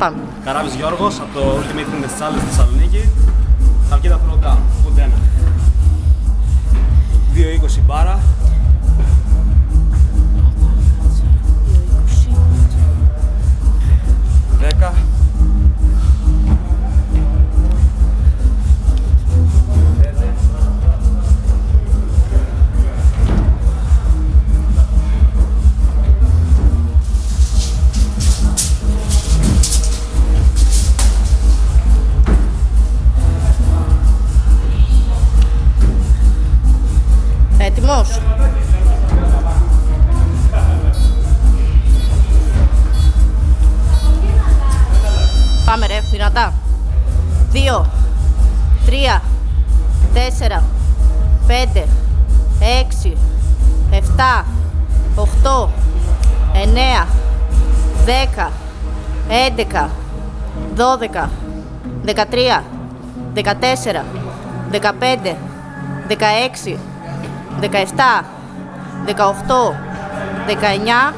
πάμε. Καράβης Γιώργος από το Ultimate in Fitness Challenge Θεσσαλονίκη. Αρκετά φροντά, ούτε ένα. 2.20 μπάρα. 10. Πάμε ρε, δυνατά. 2, 3, 4, 5, 6, 7, 8, 9, δέκα, 11, 12, 13, 14, 15, 16, 17, 18, 19,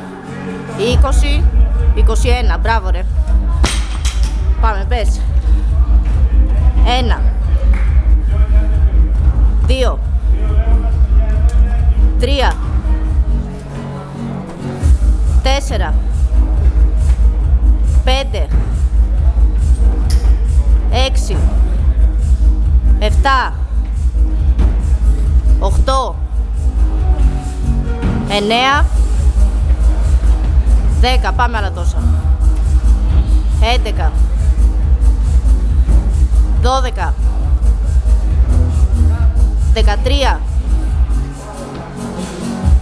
20, 21. Μπράβο ρε. Πάμε, πες. Ένα. Δύο. Τρία. Τέσσερα. Πέντε. Έξι. Εφτά. Οχτώ. 9 10 πάμε άλλα τόσα. 11 12 13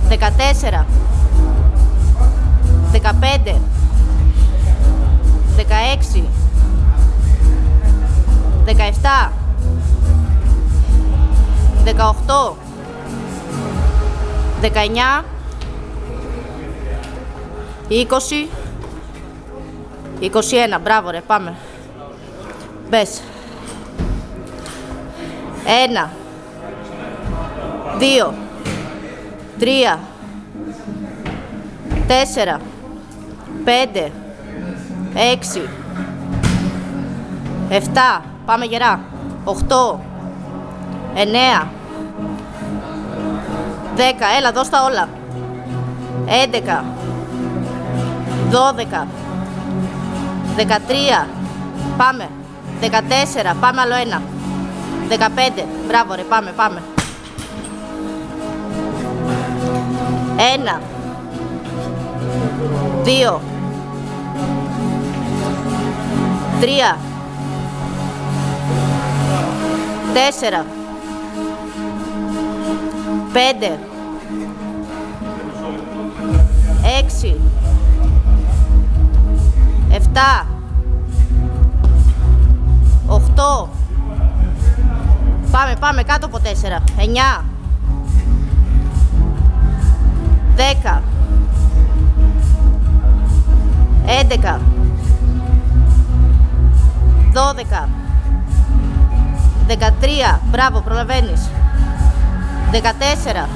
14 15 16 17 18 19 20 21, μπράβο ρε, πάμε. Μπες. Ένα. Δύο. Τρία. Τέσσερα. Πέντε. Έξι. Εφτά. Πάμε γερά. Οχτώ. Εννέα. Δέκα. Έλα, δώσ' τα όλα. Έντεκα. Δώδεκα. Δεκατρία. Πάμε. Δεκατέσσερα. Πάμε άλλο ένα. Δεκαπέντε. Μπράβο ρε. Πάμε, πάμε. Ένα. Δύο. Τρία. Τέσσερα. Πέντε. Έξι. Εφτά. Οχτώ. Πάμε, πάμε, κάτω από τέσσερα. Εννιά. Δέκα. Έντεκα. Δώδεκα. Δεκατρία. Μπράβο, προλαβαίνεις. Δεκατέσσερα.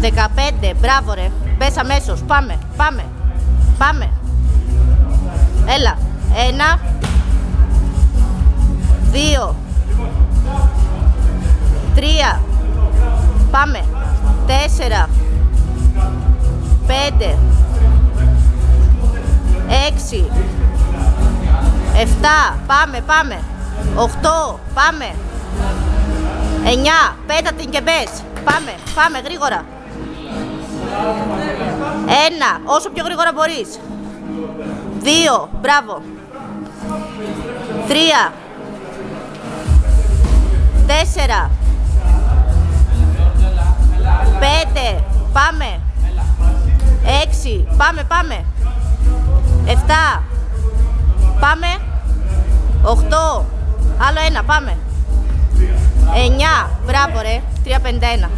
Δεκαπέντε. Μπράβο ρε. Μπες αμέσως. Πάμε, πάμε. Πάμε. Έλα. Ένα. Δύο. Τρία. Πάμε. Τέσσερα. Πέντε. Έξι. Εφτά. Πάμε, πάμε. Οχτώ. Πάμε. Εννιά. Πέτα την και μπες. Πάμε, πάμε γρήγορα. Ένα. Όσο πιο γρήγορα μπορείς. Δύο. Μπράβο. Τρία. Τέσσερα. Πέντε. Πάμε. Έξι. Πάμε, πάμε. Εφτά. Πάμε. Οχτώ. Άλλο ένα. Πάμε. Εννιά. Μπράβο ρε. Τρία πεντε ένα.